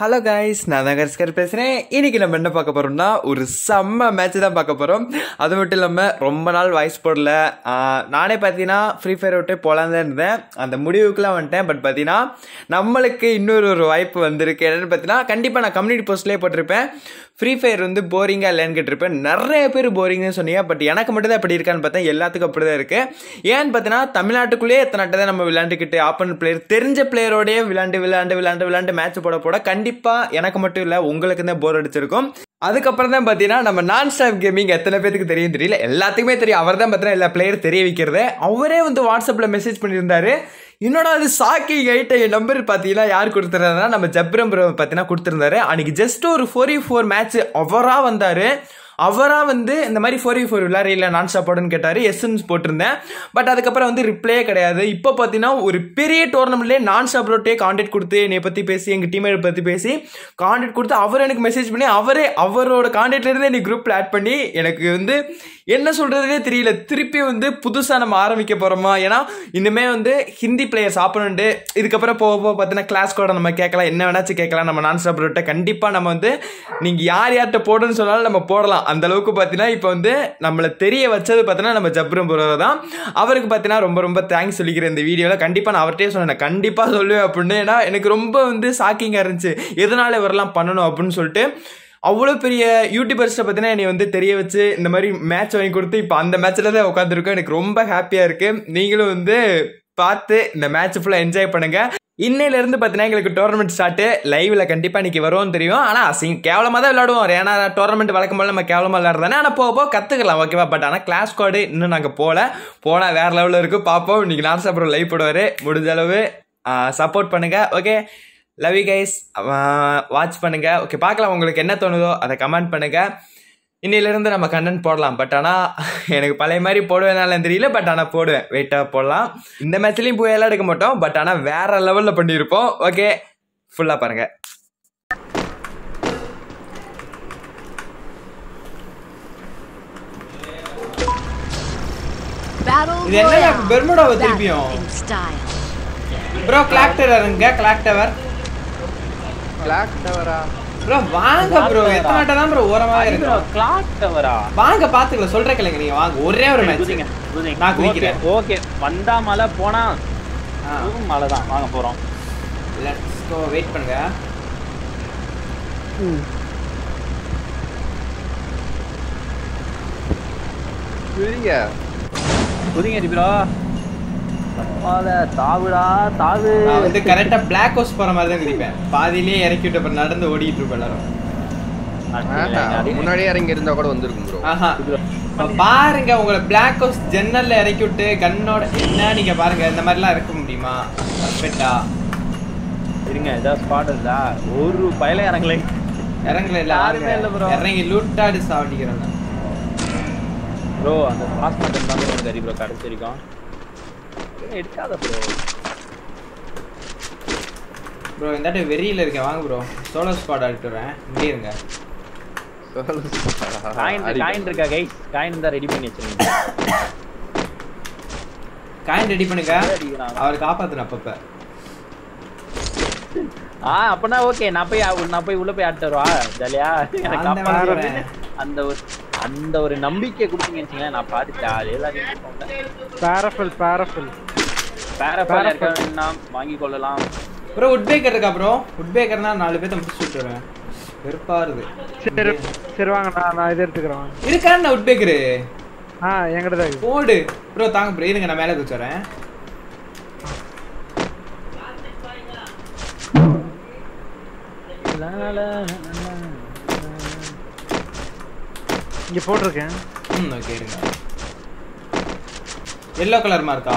Hello guys நான் தான் கரிஸ்கர் பேசுகிறேன் இன்னைக்கு நம்ம என்ன பார்க்க போகிறோம்னா ஒரு செம்ம மேட்ச் தான் பார்க்க போகிறோம் அது மட்டும் இல்லாமல் ரொம்ப நாள் வாய்ஸ் போடல. நானே பார்த்தீங்கன்னா ஃப்ரீ ஃபயர் விட்டு போகலான்னு தான் இருந்தேன். அந்த முடிவுக்குலாம் வந்துட்டேன். பட் பார்த்தீங்கன்னா நம்மளுக்கு இன்னொரு ஒரு வாய்ப்பு வந்திருக்கு. என்னென்னு பார்த்தீங்கன்னா கண்டிப்பாக நான் கம்யூனிட்டி போஸ்ட்லேயே போட்டிருப்பேன். ஃப்ரீ ஃபயர் வந்து போரிங்காக இல்லைன்னு கேட்டிருப்பேன். நிறைய பேர் போரிங்னு சொன்னீங்க. பட் எனக்கு மட்டும் தான் அப்படி இருக்கான்னு பார்த்தா எல்லாத்துக்கும் அப்படி தான் இருக்குது ஏன்னு பார்த்தீங்கன்னா தமிழ்நாட்டுக்குள்ளேயே எத்தனை தான் நம்ம விளையாண்டுக்கிட்டு ஆப்பன் பிளேயர் தெரிஞ்ச பிளேயரோடய விளையாண்டு விளையாண்டு விளையாண்டு விளையாண்டு மேட்ச் போட போட கண்டிப்பாக எனக்கு மட்டும் இல்லை உங்களுக்கு தான் போர் அடிச்சிருக்கும். அதுக்கப்புறம் தான் பார்த்தீங்கன்னா நம்ம நான் ஸ்டாப் கேமிங் எத்தனை பேருக்கு தெரியும் தெரியல. எல்லாத்துக்குமே தெரியும். அவர் தான் பார்த்தீங்கன்னா எல்லா பிளேயர் தெரிய வைக்கிறது. அவரே வந்து வாட்ஸ்அப்பில் மெசேஜ் பண்ணியிருந்தாரு. என்னோட அது சாக்கி கைட்ட என் நம்பர் பார்த்தீங்கன்னா யார் கொடுத்துருந்தாருன்னா நம்ம ஜப்ரம் ப்ரோ பார்த்தீங்கன்னா கொடுத்துருந்தாரு. அன்னைக்கு ஜஸ்ட் ஒரு ஃபோர் ஃபோர் மேட்ச் அவராக வந்தார். அவராக வந்து இந்த மாதிரி ஃபோர் வி ஃபோர் விளையாடுறீங்களா நான் சாப்பாடுன்னு கேட்டார். எஸ்என்ஸ் போட்டிருந்தேன். பட் அதுக்கப்புறம் வந்து ரிப்ளையே கிடையாது. இப்போ பார்த்தீங்கன்னா ஒரு பெரிய டோர்னமெண்ட்லேயே நான் ஸ்டாப்ரோட்டே கான்டாக்ட் கொடுத்து என்னை பற்றி பேசி எங்கள் டீமேட் பற்றி பேசி கான்டாக்ட் கொடுத்து அவர் எனக்கு மெசேஜ் பண்ணி அவரே அவரோட கான்டாக்ட்லேருந்து என்னை குரூப்பில் ஆட் பண்ணி எனக்கு வந்து என்ன சொல்கிறதுனே தெரியல. திருப்பி வந்து புதுசாக நம்ம ஆரம்பிக்க போகிறோமா ஏன்னா இனிமே வந்து ஹிந்தி பிளேயர்ஸ் ஆப்பனண்ட்டு இதுக்கப்புறம் போக போக பார்த்தீங்கன்னா கிளாஸ் கூட நம்ம கேட்கலாம். என்ன வேணாச்சும் கேட்கலாம். நம்ம நான் ஸ்டாப்ரோட்ட கண்டிப்பாக நம்ம வந்து நீங்கள் யார் யார்கிட்ட போடுன்னு சொன்னாலும் நம்ம போடலாம். அந்த அளவுக்கு பார்த்தீங்கன்னா இப்போ வந்து நம்மளை தெரிய வச்சது பார்த்தீங்கன்னா நம்ம ஜப்ரம் புரோவை தான். அவருக்கு பார்த்தீங்கன்னா ரொம்ப ரொம்ப தேங்க்ஸ் சொல்லிக்கிறேன் இந்த வீடியோவில் கண்டிப்பாக நான் அவர்கிட்டே சொன்னேன். கண்டிப்பாக சொல்லுவேன் அப்படின்னு. ஏன்னா எனக்கு ரொம்ப வந்து ஷாக்கிங்காக இருந்துச்சு. எதனால இவரெல்லாம் பண்ணணும் அப்படின்னு சொல்லிட்டு அவ்வளோ பெரிய யூடியூபர்ஸை பார்த்தீங்கன்னா என்னை வந்து தெரிய வச்சு இந்த மாதிரி மேட்ச் வாங்கி கொடுத்து இப்போ அந்த மேட்ச்சில் தான் உட்காந்துருக்கோம் எனக்கு ரொம்ப ஹாப்பியாக இருக்குது நீங்களும் வந்து பார்த்து இந்த மேட்ச் ஃபுல்லாக என்ஜாய் பண்ணுங்கள் இன்னையிலேருந்து பார்த்தீங்கன்னா எங்களுக்கு டோர்னமெண்ட் ஸ்டார்ட்டு லைவில் கண்டிப்பாக இன்னைக்கு வரும்னு தெரியும். ஆனால் அசிங் கேவலமாக தான் விளாடுவோம் ஏன்னா டோர்னமெண்ட் வழக்கம் போல நம்ம கேவலமாக விளாடுறதானே ஆனால் போக போக கற்றுக்கலாம் ஓகேவா பட் ஆனால் கிளாஸ் கோடு இன்னும் நாங்கள் போகல போனால் வேறு லெவலில் இருக்கும் பார்ப்போம் இன்னைக்கு நான் சாப்பிட்ற லைவ் போடுவார். முடிஞ்ச அளவு சப்போர்ட் பண்ணுங்கள் okay love you guys watch பண்ணுங்கள் ஓகே பார்க்கலாம் உங்களுக்கு என்ன தோணுதோ அதை கமெண்ட் பண்ணுங்கள் இன்னிலிருந்து நம்ம கண்டென்ட் போடலாம். பட் ஆனால் எனக்கு பழைய மாதிரி போடுவேனாலும் தெரியல. பட் ஆனால் போடுவேன். வெயிட்டாக போடலாம். இந்த மேட்ச்லேயும் போய் எல்லாம் எடுக்க மாட்டோம். பட் ஆனால் வேற லெவலில் பண்ணியிருப்போம். ஓகே ஃபுல்லாக பாருங்கள் இது என்ன. பெர்முடாவை திருப்பியும். ப்ரோ கிளாக் டவர் இருங்க கிளாக் டவர் கிளாக் டவரா ப்ரோ வாங்க ப்ரோ எத்தனை நாட்டை தான் ப்ரோ ஓரமாக இருக்கும். கிளாக் டவரா வாங்க பார்த்துக்கலாம் சொல்கிறேன் கிளைங்க. நீங்கள் வாங்க. ஒரே ஒரு மேட்ச் நான் குதிக்கிறேன். ஓகே வந்தா மலை போனா மலை தான் வாங்க போறோம். லெட்ஸ் கோ வெயிட் பண்ணுங்க. பெரிய குதிங்க ப்ரோ தாவுடா தாவு. நான் வந்து கரெக்டா பிளாக் ஹவுஸ் போற மாதிரி தான் நினைப்பேன். பாதியிலே இறக்கி விட்டு அப்புறம் நடந்து ஓடிட்டு இருப்பேன் எல்லாரும். முன்னாடியே இறங்கி இருந்தா கூட வந்திருக்கும் ப்ரோ ஆஹா பாருங்க உங்களை பிளாக் ஹவுஸ் ஜன்னல்ல இறக்கி விட்டு கண்ணோட என்ன நீங்க பாருங்க இந்த மாதிரிலாம் இறக்க முடியுமா? பர்ஃபெக்டா இருங்க ஏதாவது ஸ்பாட் இருக்கா ஒரு பயல இறங்கலை. இறங்கல இல்ல யாருமே இல்ல bro. இறங்கி லூட்டாடு சாவடிக்கிறேன். ப்ரோ அந்த மட்டும் தான் எனக்கு கறி ப்ரோ கடைசி வரைக்கும். எடுக்காத ப்ரோ ப்ரோ இந்த தாட்டி வெறியில இருக்கேன் வாங்க ப்ரோ சோலோ ஸ்குவாட் ஆடிட்டு வரேன். இங்கே இருங்க. காயின் காயின் இருக்கா கைஸ் காயின் தான் ரெடி பண்ணி வச்சிருக்கீங்க காயின் ரெடி பண்ணுங்க. அவர் காப்பாத்துன அப்பப்ப. ஆ அப்பனா ஓகே நான் போய் நான் போய் உள்ள போய் ஆட்டு வருவா. ஜாலியா. எனக்கு அந்த ஒரு அந்த ஒரு நம்பிக்கை கொடுத்தீங்கன்னு நான் பாத்து ஜாலியா பாரஃபில் பேரஃபால் இருக்கா வாங்கி கொள்ளலாம். ப்ரோ உட் பேக்கர் இருக்கா ப்ரோ உட் பேக்கர்னா நாலு பேர்த்த முடிச்சு விட்டுறேன் வெறுப்பா இருக்கு சரி சரி வாங்க நான் நான் இது எடுத்துக்கிறேன் வாங்க. இருக்கான்னு உட் பேக்கரு ஆ என்கிட்ட தான் போடு ப்ரோ தாங்க ப்ரோ இருங்க நான் மேலே குச்சிறேன் இங்கே போட்டிருக்கேன். ம் ஓகே இருங்க. எல்லோ கலர் மார்க்கா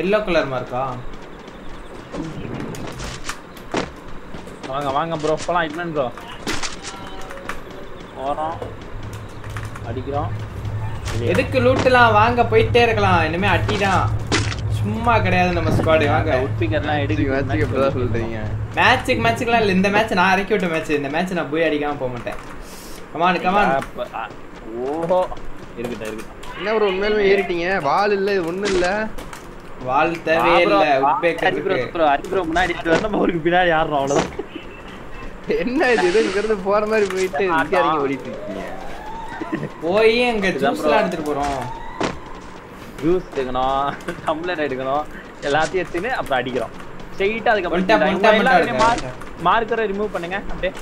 எல்லோ கலர் மார்க்கா வாங்க வாங்க ப்ரோ போலாம். இட்மன் ப்ரோ போறோம். அடிக்கிறோம். எதுக்கு லூட்டெல்லாம் வாங்க போயிட்டே இருக்கலாம். இனிமே அட்டி தான் சும்மா கிடையாது நம்ம ஸ்குவாடு வாங்க. உட்பிக்கர்லாம் மேட்சுக்கு எடுக்க எப்படிதான் சொல்றீங்க. மேட்ச்சுக்கு மேட்ச்சுக்குலாம் இல்லை. இந்த மேட்ச் நான் இறக்கி விட்ட மேட்ச் இந்த மேட்ச் நான் போய் அடிக்காம போக மாட்டேன். கமான் கமான் ஓஹோ. இருக்கட்டும் இருக்கட்டும். என்ன ப்ரோ உண்மையிலுமே ஏறிட்டீங்க? வால் இல்ல இது ஒண்ணும் இல்ல. வால் தேவையே இல்ல உப்பேக்கிறதுக்கு அரிபுரம் முன்னாடி யார் வரணும் அவருக்கு பின்னாடி யாரும் அவ்வளவுதான். என்ன இது? இது இங்க இருந்து போற மாதிரி போயிட்டு இங்க இறங்கி ஓடிட்டு இருக்கீங்க. போய் அங்க ஜூஸ்லாம் எடுத்துட்டு போறோம். ஜூஸ் எடுக்கணும் டம்ளர் எடுக்கணும் எல்லாத்தையும் எடுத்துன்னு அப்புறம் அடிக்கிறோம். ஸ்ட்ரெயிட்டா அதுக்கப்புறம். மார்க்கரை ரிமூவ் பண்ணுங்க அப்படியே.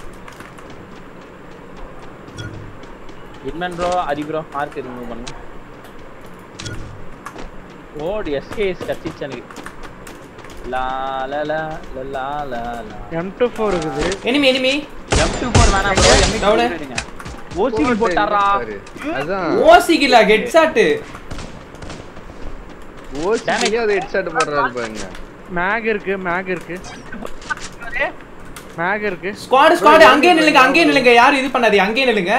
இட்மன் ப்ரோ அரி ப்ரோ மார்க் ரிமூவ் பண்ணுங்க. ஓடு எஸ்கேஎஸ் கச்சிச்சு எனக்கு. லா லா லா லா லா லா லா. எம் டூ ஃபோர் இருக்குது. எனிமி எனிமி M24 வேணாம் bro, M24 டவுனு. ஓசிக்கு போட்டாரா? பாரு. அதான். ஓசிக்கல ஹெட் ஷாட் ஓசிக்கே அது ஹெட்ஷாட் போடுறாரு பாருங்க. மேக் இருக்கு மேக் இருக்கு. மேக் இருக்கு. ஸ்குவாட் ஸ்குவாட் அங்கேயே நில்லுங்க நில்லுங்க. யாரும் இது பண்ணாதீங்க அங்கேயே நில்லுங்க.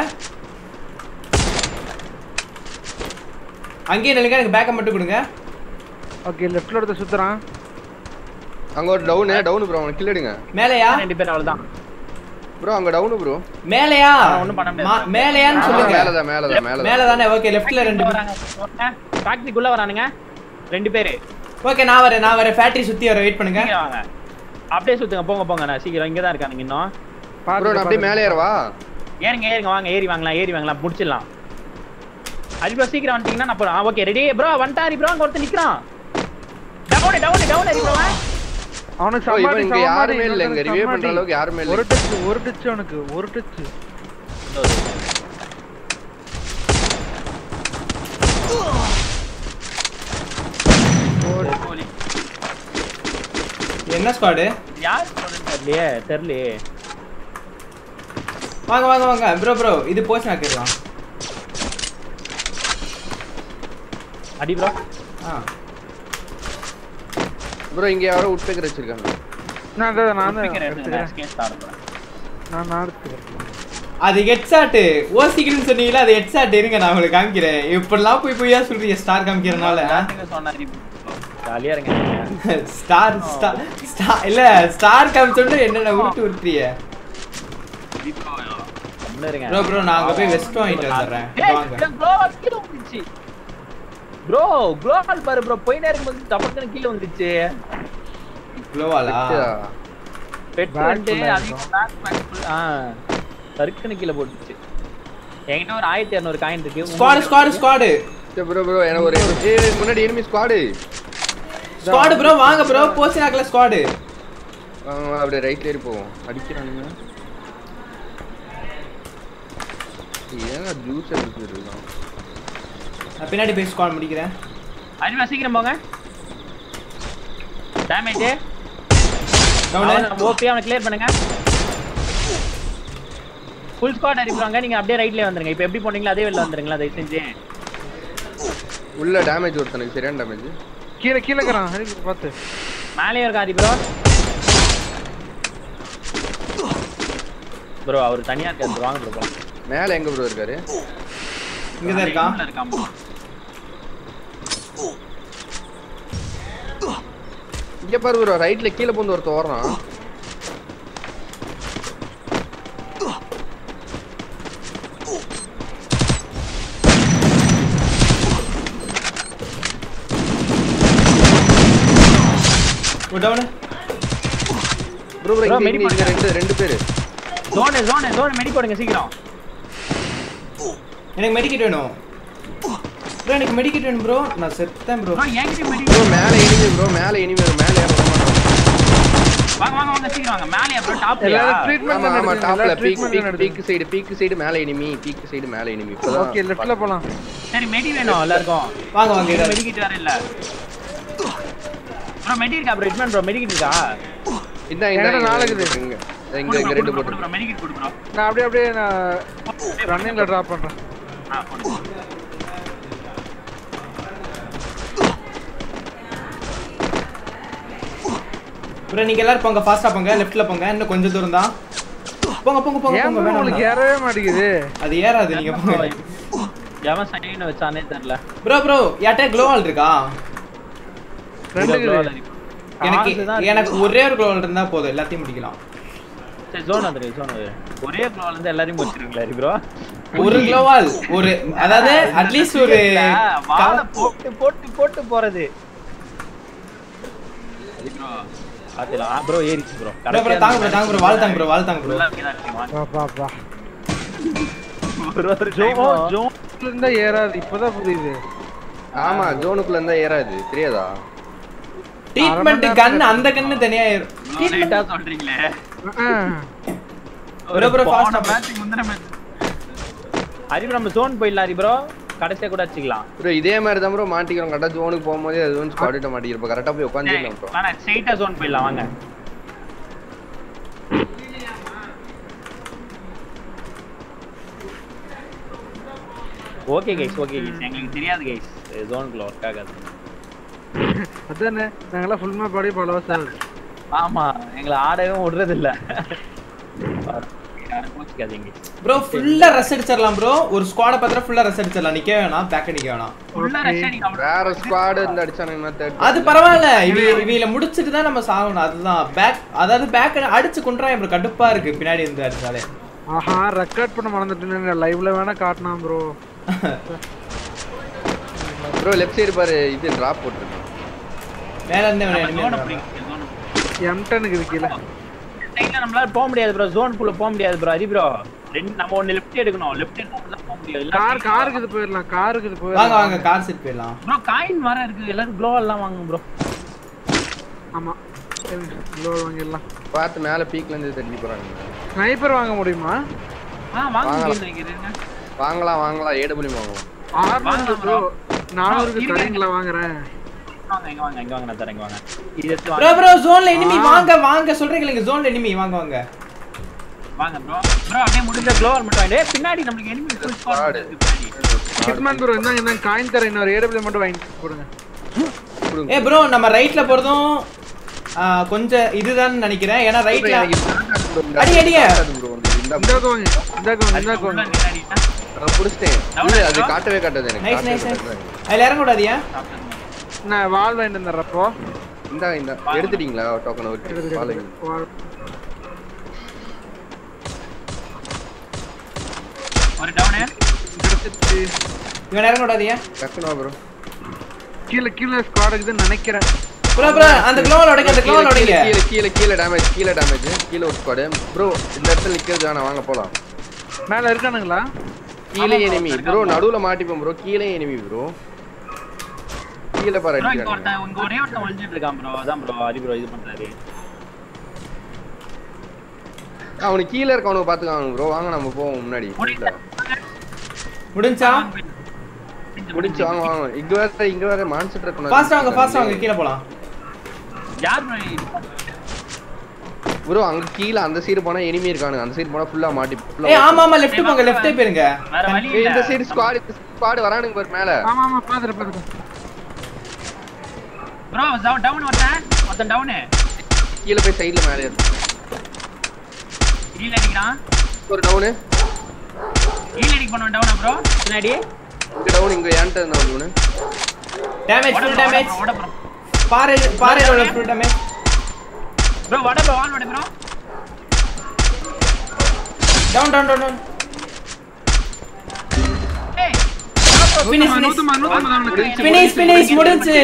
அங்கேயே நில்லுங்க எனக்கு பேக்கப் மட்டும் கொடுங்க. ஓகே லெஃப்ட்ல ஒருத்தர் சுத்துறான். அங்க ஒரு டவுனு டவுன் ப்ரோ அவனை கில் எடுங்க மேலையா? ரெண்டு பேர் அவ்வளவுதான். ப்ரோ அங்க டவுன் ப்ரோ மேலையா? ஒண்ணும் பண்ண முடியாது. மேலையான்னு சொல்லுங்க. மேலதான் மேலதான் மேலதான். மேல தானே ஓகே லெஃப்ட்ல ரெண்டு பேர் வராங்க ஃபேக்டரிக்குள்ள வரானுங்க. ரெண்டு பேரு. ஓகே நான் வரேன் நான் வரேன். ஃபேக்டரி சுத்தி வர வெயிட் பண்ணுங்க. வாங்க. அப்படியே சுத்துங்க போங்க போங்க. நான் சீக்கிரம் இங்க தான் இருக்கானுங்க இன்னும். ப்ரோ நான் அப்படியே மேலே ஏறவா? ஏறுங்க ஏறுங்க வாங்க. ஏறி வாங்கலாம் ஏறி வாங்கலாம். முடிச்சிடலாம். அது ப்ரோ சீக்கிரம் வந்துட்டீங்கன்னா நான் போறேன். ஓகே ரெடி ப்ரோ வந்துட்டாரி ப்ரோ அங்க ஒருத்தர் நிக்கிறான். டவுன் டவுன் டவுன் அவனுக்கு இங்க யாருமே இல்ல இங்க ரிவ்யூ பண்ற அளவுக்கு யாருமே ஒரு இல்ல டச் ஒரு டச் அவனுக்கு ஒரு டச் என்ன ஸ்குவாடு யார்? தெரியலையே தெரியலையே வாங்க வாங்க வாங்க. ப்ரோ ப்ரோ இது போச்சு நான் கேட்கலாம் அடி ப்ரோ ஆ. ப்ரோ இங்க யாரோ உட்பேக்கர் வச்சிருக்காங்க. நான் தான் நான் நான் நான் எடுத்துக்கிறேன். அது ஹெட்ஷாட் ஓசிக்கணும்னு சொன்னீங்களா அது ஹெட்ஷாட் இருங்க நான் உங்களுக்கு காமிக்கிறேன். இப்படிலாம் போய் பொய்யா சொல்றீங்க ஸ்டார் காமிக்கிறனால? சொன்னாரி ஜாலியா இருங்க. ஸ்டார் ஸ்டார் ஸ்டார் இல்ல ஸ்டார் காமிச்சோன்னு என்னென்ன உருட்டு உருட்டுறிய ப்ரோ ப்ரோ நான் அங்க போய் வெஸ்ட் வாங்கிட்டு வந்துடுறேன் வாங்க. ப்ரோ வந்துச்சு ப்ரோ பாரு போயினே இருக்கும்போது டபக்குன்னு கீழ வந்துச்சு க்ளோவாலா பெட் வந்து அதிகம் பேக் பேக் ஃபுல் ஆ. சறுக்குன்னு கீழ போட்டுச்சு. என்கிட்ட ஒரு ஆயிரத்தி இரநூறு காயின் இருக்கு. Squad squad squad bro bro எனக்கு ஒரு முன்னாடி எனிமி ஸ்குவாடு ஸ்குவாடு ப்ரோ வாங்க ப்ரோ போச்சினாக்கல ஸ்குவாடு அப்படியே ரைட்ல ஏறி போவோம். அடிக்கிறானுங்க. ஏங்க ஜூஸ் எடுத்துட்டு நான் பின்னாடி போய் ஸ்குவாட் முடிக்கிறேன். அனிமா சீக்கிரம் போங்க. டேமேஜ் டவுன் ஓபி அவனை கிளியர் பண்ணுங்க. ஃபுல் ஸ்குவாட் அடிப்பாங்க நீங்க அப்படியே ரைட்லயே வந்துருங்க. இப்போ எப்படி போனீங்களோ அதே வெளில வந்துருங்களா தயவு செஞ்சு. உள்ள டேமேஜ் ஒருத்தனுக்கு சரியான டேமேஜ் கீழே கீழே இருக்கிறான். ஹரி பார்த்து. மேலேயே இருக்கா ஆதி ப்ரோ ப்ரோ அவர் தனியா இருக்காரு. வாங்க ப்ரோ மேல எங்க ப்ரோ இருக்காரு? இங்க தான் இருக்கான் இருக்கான் இங்க பாரு ப்ரோ ரைட்ல கீழ போந்து ஒருத்தன் ஓடுறான். டவுன் ப்ரோ ப்ரோ மெடி ரெண்டு ரெண்டு பேரு. ஜோனு ஜோனு ஜோனு மெடி போடுங்க சீக்கிரம். எனக்கு மெடிக்கெட் வேணும். ப்ரோ எனக்கு மெடிக்கெட் வேணும் ப்ரோ நான் செத்தேன் ப்ரோ ப்ரோ என்கிட்ட மெடி ப்ரோ மேல எனிமி ப்ரோ மேல எனிமி மேல ஏற வாங்க வாங்க வாங்க சீக்கிரம் வாங்க. மேலே ப்ரோ டாப்லயா எல்லாரும் ட்ரீட்மெண்ட் ஆமா ஆமா டாப்ல peek peek peek side peek side மேல எனிமி பீக் சைடு மேல எனிமி ஓகே லெஃப்ட்ல போலாம். சரி மெடி வேணும் எல்லாருக்கும். வாங்க வாங்க மெடிக்கிட் வேற இல்ல. ப்ரோ மெடி இருக்கா ப்ரோ இட்மன் ப்ரோ மெடிக்கிட் இருக்கா? இந்த இந்த இருக்குது. இங்க. இங்க இங்க ரெண்டு போட்டு. ப்ரோ மெடிக்கிட் கொடு ப்ரோ நான் அப்படியே அப்படியே நான் ரன்னிங்ல டிராப் பண்றேன். ஆ போடு ப்ரோ நீங்க எல்லாரும் போங்க ஃபாஸ்டா போங்க லெஃப்ட்ல போங்க இன்னும் கொஞ்சம் தூரம் தான். போங்க போங்க போங்க போங்க உங்களுக்கு ஏறவே மாட்டேங்குது? அது ஏறாது நீங்க போங்க. எவன் சைன் வச்சானே தெரியல. ப்ரோ ப்ரோ யார்ட்ட க்ளோவால் இருக்கா? ரெண்டு இருக்குது. எனக்கு எனக்கு ஒரே ஒரு க்ளோவால் இருந்தா போதும் எல்லாத்தையும் முடிக்கலாம் சரி ஜோன் வந்துரு ஜோன் வந்துரு. ஒரே க்ளோல இருந்து எல்லாரையும் முடிச்சிருங்களா ப்ரோ ஒரு க்ளோவால் ஒரு அதாவது அட்லீஸ்ட் ஒரு வாழை போட்டு போட்டு போட்டு போறது. பாத்துலாம் ப்ரோ ஏறிச்சு ப்ரோ ப்ரோ ப்ரோ தாங்க ப்ரோ தாங்க ப்ரோ வாழ் தாங்க ப்ரோ வாழ் தாங்க ப்ரோ வா வா வா ஜோ ஜோ இதுல இருந்தா ஏறாது. இப்பதான் புரியுது. ஆமா ஜோனுக்குள்ள இருந்தா ஏறாது. தெரியாதா? ட்ரீட்மெண்ட் கன் அந்த கன்னு தனியா ஏறும் சொல்றீங்களே. ஆஹ். ப்ரோ ப்ரோ ஃபாஸ்டா ஹரி நம்ம ஜோன் போயிடலாம் ஹரி ப்ரோ கடைசியா கூட வச்சுக்கலாம் ப்ரோ இதே மாதிரி தான் ப்ரோ மாட்டிக்கிறோம் கரெக்டா ஜோனுக்கு போகும்போது அது வந்து ஸ்குவாடிட்ட மாட்டிக்கிறப்ப கரெக்டா போய் உட்காந்துடலாம் ப்ரோ வேணா ஸ்ட்ரைட்டா ஜோன் போயிடலாம் வாங்க. ஓகே கைஸ் ஓகே கைஸ் எங்களுக்கு தெரியாது கைஸ் ஜோனுக்குள்ள ஒர்க் ஆகாது. அதானே நாங்கெல்லாம் ஃபுல் மேப் பாடி பல சார் ஆமா எங்களை ஆடவே விடுறது இல்ல ப்ரோ ஃபுல்லா ரஸ் அடிச்சிடலாம் ப்ரோ ஒரு ஸ்குவாட பார்த்தா ஃபுல்லா ரஸ் அடிச்சிடலாம். நிக்க வேணாம் பேக் நிக்க வேணாம். ஃபுல்லா ரஷ் அவ்வளவு வேற ஸ்குவாடு இருந்து அடிச்சானுங்கன்னா தேர்ட் அது பரவாயில்ல. இவ இவங்கள முடிச்சிட்டு தான் நம்ம சாகணும். அதுதான். பேக் அதாவது பேக் அடிச்சு கொண்டுறா ப்ரோ கடுப்பா இருக்கு. பின்னாடி இருந்து அடிச்சாலே. ஆஹா ரெக்கார்ட் பண்ண மறந்துட்டேன் லைவ்ல வேணா காட்டினா ப்ரோ ப்ரோ லெஃப்ட் சைடு பாரு. இது டிராப் போட்டுருக்கான் மேல இருந்து நம்ம enemy zone வரான். பிடிங்க, zone. எம்டனுக்கு இது கீழே Side ல நம்மளால போக முடியாது ப்ரோ ஜோன் குள்ள போக முடியாது ப்ரோ ஹரி ப்ரோ ரெண்டு நம்ம ஒன்னு லெஃப்ட் எடுக்கணும். லெஃப்ட் எடுத்தா போக முடியும். கார் காருக்கு இது போயிடலாம் காருக்கு இது வாங்க போயிடலாம். வாங்க கார் செட் போயிடலாம். ப்ரோ காயின் வர இருக்கு. எல்லாரும் க்ளோ எல்லாம் வாங்க ப்ரோ ஆமா. லோ வாங்கிடலாம். பார்த்து மேல பீக்ல இருந்து தள்ளி போறாங்க. ஸ்னைப்பர் வாங்க முடியுமா? ஆ வாங்க நினைக்கிறேன் வாங்கலாம் வாங்கலாம். ஏடபிள்யூ வாங்கலாம். ஆறுநூறு ப்ரோ நானூறுக்கு இருங்க. தரீங்களா வாங்குறேன். வாங்க வாங்க இங்க வாங்க நான் தரேன் இங்க வாங்க. இது எடுத்து ப்ரோ வாங்க ப்ரோ ஜோன்ல எனிமி வாங்க வாங்க சொல்றீங்க ஜோன்ல எனிமி வாங்க வாங்க. வாங்க ப்ரோ ப்ரோ அப்படியே முடிஞ்ச க்ளோவல் மட்டும் டேய், பின்னாடி நம்மளுக்கு எனிமி ஃபுல் ஸ்குவாட் Squad. இருக்கு பின்னாடி. ஹிட்மேன் ப்ரோ இந்தாங்க இந்தாங்க காயின் தரேன் இன்னொரு ஏடபிள்யூ மட்டும் வாங்கி ஏ ப்ரோ நம்ம ரைட்ல போறதும் கொஞ்சம் இதுதான் நினைக்கிறேன். ஏன்னா ரைட்ல அடி, இந்த இந்தாக்க வாங்க இந்தாக்க வாங்க இந்தாக்க உள்ள வாங்க. நின்னாடி தான் நான் புடிச்சிட்டேன். இல்ல அது காட்டவே காட்டாது எனக்கு. நைஸ். அதுல இறங்க கூடாதியா நான் வால் வாங்கிட்டு வந்துடுறப்போ இந்தா இந்த. எடுத்துட்டீங்களா? டோக்கன் ஒரு ஃபாலோயிங் ஒரு டவுனு கிடைச்சிருச்சு இவன் இறங்க கூடாதியா டக்குனு ப்ரோ கீழே கீழே ஸ்குவாட் இருக்குதுன்னு நினைக்கிறேன். ப்ரோ ப்ரோ அந்த க்ளோவல் உடைங்க அந்த க்ளோவல் உடைங்க. கீழே கீழே கீழே டேமேஜ் கீழே டேமேஜ் கீழே ஒரு ஸ்குவாடு ப்ரோ இந்த இடத்துல நிக்கிறது வேணாம். வாங்க போலாம். மேல இருக்கானுங்களா? கீழே எனிமி ப்ரோ நடுவுல மாட்டிப்போம் ப்ரோ கீழே எனிமி ப்ரோ கீழே பாரு ப்ரோ இங்க ஒருத்தன் இங்க ஒரே ஒருத்தன் ஒளிஞ்சிட்டு இருக்கான் ப்ரோ அதான் ப்ரோ ஹரி ப்ரோ இது பண்றாரு. அவனுக்கு கீழே இருக்கவனுக்கு பாத்துக்காங்க ப்ரோ வாங்க நம்ம போவோம் முன்னாடி. முடிஞ்சா? முடிச்சு வாங்க வாங்க இங்க வேற இங்க வேற மான்செட் இருக்கணும் ஃபாஸ்ட் வாங்க ஃபாஸ்ட் வாங்க கீழே போலாம். யார் ப்ரோ அங்க கீழே அந்த சைடு போனா எனிமி இருக்கானுங்க. அந்த சைடு போனா ஃபுல்லா மாட்டி ஏய் ஆமா ஆமா லெஃப்ட் போங்க வழி ஏய், இல்ல இந்த சைடு ஸ்குவாட் ஸ்குவாட் வரானுங்க பாரு மேல. ஆமா ஆமா பாத்துட்டு பாத்துட்டு ப்ரோ டவுன் ஒருத்தன் ஒருத்தன் டவுனு கீழே போய் சைடுல மேல ஏறு. கீழ அடிக்கிறான். ஒரு டவுனு கீழ அடிக்க பண்ணுவான் டவுனா ப்ரோ பின்னாடி. இங்க டவுன் இங்க ஏன்ட்ட இருந்தா down damage full bro damage ஓட ப்ரோ பாறை பாறையோட ஃபுல் டேமேஜ் ப்ரோ வட ப்ரோ வால் வட ப்ரோ டவுன் டவுன் டவுன் ஏய் ஃபினிஷ் தான் ஃபினிஷ் ஃபினிஷ் முடிஞ்சு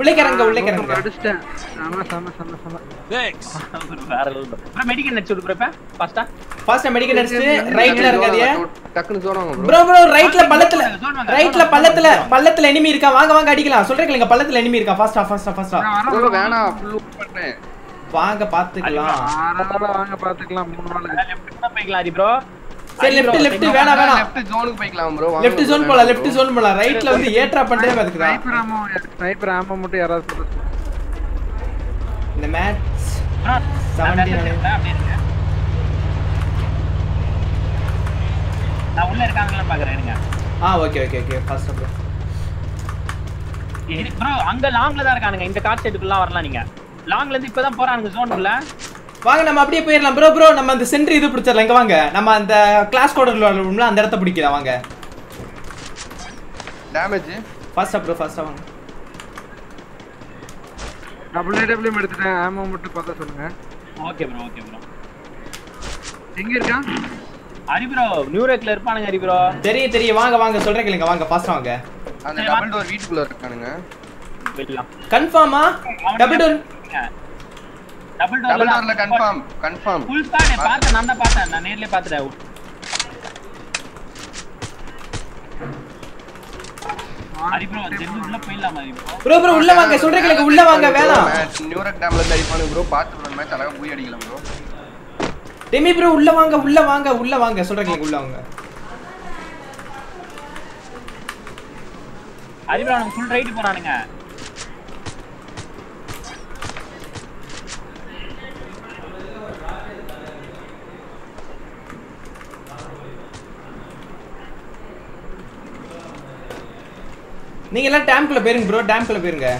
உள்ளே இறங்க உள்ளே இறங்க அடிச்சிட்டேன். ஆமா செம செம செம. வேற level bro. ப்ரோ மெடிக்கல் நெட் சொல்லு ப்ரோ இப்ப. ஃபாஸ்டா ஃபாஸ்டா மெடிக்கல் அடிச்சிட்டு ரைட்ல இருக்காதியா. டக்குனு ஜோன் வாங்க ப்ரோ ப்ரோ ரைட்ல பள்ளத்துல ரைட்ல பள்ளத்துல பள்ளத்துல எனிமி இருக்கா? வாங்க வாங்க அடிக்கலாம். சொல்றீங்க பள்ளத்துல எனிமி இருக்கா? ஃபாஸ்டா ஃபாஸ்டா ஃபாஸ்டா ப்ரோ வேணாம் ஃபுல் லூட் பண்ணேன் வாங்க பாத்துக்கலாம். ஆறால வாங்க பாத்துக்கலாம். மூணு நாள் லெஃப்ட் கூட போய்க்கலாம் ப்ரோ சரி லெஃப்ட் லெஃப்ட் வேணாம் வேணாம். லெஃப்ட் ஜோனுக்கு போய்க்கலாம் ப்ரோ லெஃப்ட் ஜோன் போலாம் லெஃப்ட் ஜோன் போலாம். ரைட்ல வந்து ஏற்றா பண்ணிட்டே பாத்துக்கலாம் ஸ்னைப்பர் ஆமோ ஸ்னைப்பர் ஆமோ மட்டும் யாராவது சொல்லுங்க இந்த மேட்ச் ப்ரோ செவன்டி அப்படியே இருங்க. நான் உள்ள இருக்காங்கன்னு பாக்குறேன் இருங்க. ஆ ஓகே ஓகே ஓகே ஃபாஸ்டா ப்ரோ ப்ரோ அங்க லாங்ல தான் இருக்கானுங்க. இந்த கார் செட்டுக்குள்ள வரலாம் நீங்க. லாங்ல இருந்து இப்பதான் போறானுங்க ஜோனுக்குள்ள வாங்க நம்ம அப்படியே போயிடலாம். ப்ரோ ப்ரோ நம்ம அந்த சென்டர் இது பிடிச்சிடலாம். இங்க வாங்க. நம்ம அந்த கிளாஸ் கோடர்ல ரூம்ல அந்த இடத்த பிடிக்கலாம். வாங்க. டேமேஜ் ஃபாஸ்டா ப்ரோ ஃபாஸ்டா வாங்க. டபுள் ஏடபிள்யூ எடுத்துட்டேன். ஆமோ மட்டும் பார்த்தா சொல்லுங்க. ஓகே ப்ரோ ஓகே ப்ரோ எங்க இருக்கான் ஹரி ப்ரோ நியூரேக்ல இருப்பானுங்க ஹரி ப்ரோ தெரியும் தெரியும் வாங்க வாங்க சொல்றேன் கேளுங்க. வாங்க ஃபாஸ்டா வாங்க. அந்த டபுள் டோர் வீட்டுக்குள்ள இருக்கானுங்க. கன்ஃபார்மா டபுள் டோர் டபுள் டபுள் டோர்ல டோர்ல கன்ஃபார்ம் கன்ஃபார்ம் ஃபுல் ஸ்குவாட் பார்த்தேன் நான் தான் பார்த்தேன். நான் நேர்லயே பார்த்துட்டேன் ஹரி ப்ரோ தெரிஞ்சு உள்ள போயிடலாம் ஹரி ப்ரோ ப்ரோ ப்ரோ உள்ள வாங்க சொல்றேன் கேளுங்க உள்ள வாங்க வேணாம். நியூரக் டேம்ல இருந்து அடிப்பானு ப்ரோ பார்த்து மேட்ச் அழகா போய் அடிக்கலாம் ப்ரோ டெமி ப்ரோ உள்ள வாங்க உள்ள வாங்க உள்ள வாங்க. சொல்றேன் கேளுங்க உள்ள வாங்க. ஹரி ப்ரோ ஃபுல் ரைட் போறானுங்க. நீங்க எல்லாம் டேம்குள்ள போயிருங்க ப்ரோ டேம்குள்ள போயிருங்க.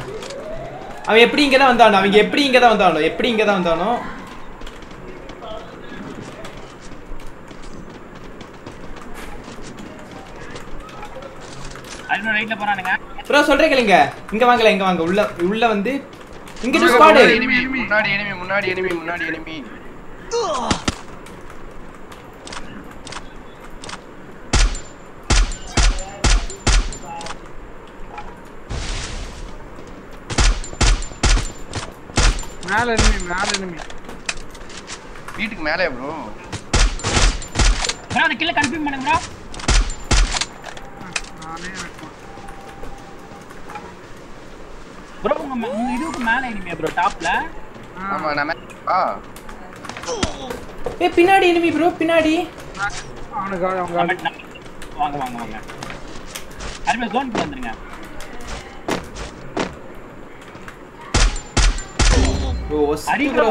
அவன் எப்படி இங்க தான் வந்தானோ அவங்க எப்படி இங்க தான் வந்தானோ எப்படி இங்க தான் வந்தானோ ப்ரோ சொல்றேன் கேளுங்க. இங்க வாங்கல இங்க வாங்க. உள்ள உள்ள வந்து இங்க ஸ்குவாடு முன்னாடி enemy, முன்னாடி enemy, முன்னாடி enemy, முன்னாடி enemy. மேல enemy மேல enemy. வீட்டுக்கு மேலே ப்ரோ ப்ரோ அந்த கில்ல கன்ஃபார்ம் பண்ணுங்க நானே வைப்பேன். ப்ரோ ப்ரோ உங்க இதுக்கு மேல இனிமே ப்ரோ டாப்ல ஆமா நான் ஆ ஏ பின்னாடி enemy ப்ரோ பின்னாடி. அவனுக்கு அவங்க வாங்க வாங்க வாங்க. ப்ரோ ஜோன் வந்துருங்க. ப்ரோ ப்ரோ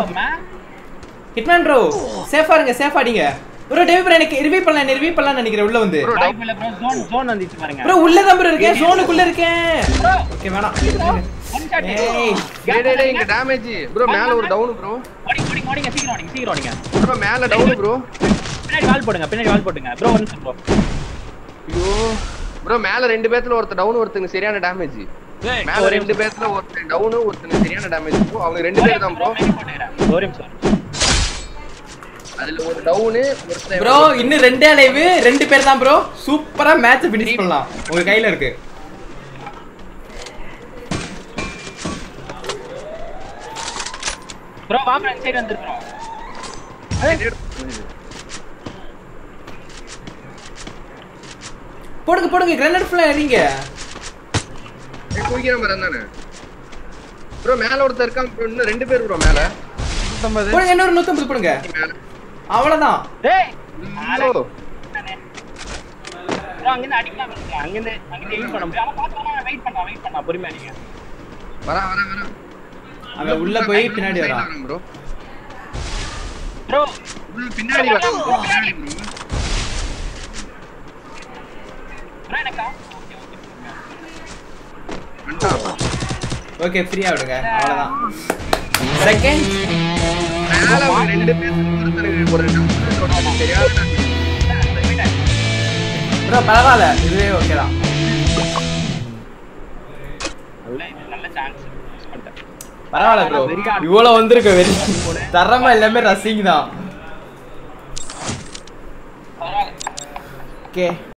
ஹிட்மேன் சேஃபா இருங்க சேஃபா அடிங்க ப்ரோ டெமி ப்ரோ எனக்கு ரிவைவ் பண்ணலாம் என்ன ரிவைவ் பண்ணலாம் நினைக்கிறேன் உள்ள வந்து. ப்ரோ டைப் இல்ல ப்ரோ ஜோன் ஜோன் வந்துச்சு பாருங்க. ப்ரோ உள்ள தான் ப்ரோ இருக்கேன். ஜோனுக்குள்ள இருக்கேன். ஓகே வேணாம். ஒன் ஷாட் ஏய் டேய் டேய் டேய் இங்க டேமேஜ் ப்ரோ மேல ஒரு டவுன் ப்ரோ ஓடி ஓடி ஓடிங்க சீக்கிரம் ஓடிங்க சீக்கிரம் ஓடிங்க. ப்ரோ மேல டவுன் ப்ரோ பின்னாடி வால் போடுங்க பின்னாடி வால் போடுங்க. ப்ரோ ப்ரோ ஐயோ. ப்ரோ மேல ரெண்டு பேத்துல ஒருத்தர் டவுன் ஒருத்தங்க சரியான டேமேஜ் மேல ரெண்டு பேத்துல ஒருத்தன் டவுன் ஒருத்தங்க சரியான டேமேஜ் ப்ரோ அவங்க ரெண்டு பேர் தான் ப்ரோ ஒரு நிமிஷம் அதுல ஒரு டவுன் ஒருத்தன் ப்ரோ இன்னும் ரெண்டே லைவ் ரெண்டு பேர் தான் ப்ரோ சூப்பரா மேட்ச் ஃபினிஷ் பண்ணலாம். உங்க கையில இருக்கு. ப்ரோ வா ஃப்ரண்ட் சைடு வந்துருக்கோம் போடுங்க போடுங்க கிரனேட் ஃபுல்லா எறிங்க. குடிக்கிற மாதிரி தானே ப்ரோ மேல ஒருத்தர் இருக்கான். bro. இன்னும் ரெண்டு பேர் ப்ரோ மேல. நூத்தம்பது. போடுங்க இன்னொரு நூத்தம்பது போடுங்க. மேல. அவ்வளவுதான். டேய் ப்ரோ ப்ரோ அங்க இருந்து அடிக்கலாம் அங்க இருந்து அங்க இருந்து எய்ம் பண்ண முடியும். ஆனா பாத்துக்கலாம் வெயிட் பண்ணலாம் வெயிட் பண்ணலாம் பொறுமையா அடிங்க வரா வரா வரா. அவன் உள்ள போய் பின்னாடி வரான் ப்ரோ ப்ரோ உள்ள பின்னாடி வரான் bro. பின்னாடி ப்ரோ ப்ரோ எனக்கா ஓகே ஃப்ரீயா விடுங்க அவ்வளவுதான். செகண்ட் மேல ரெண்டு பேர் ஒருத்தருக்கு ஒரு double ப்ரோ பரவாயில்ல. இதுவே ஓகே தான். பரவாயில்ல ப்ரோ இவ்வளவு வந்திருக்க. வெரி தரமா எல்லாமே ரசிங் தான். ஓகே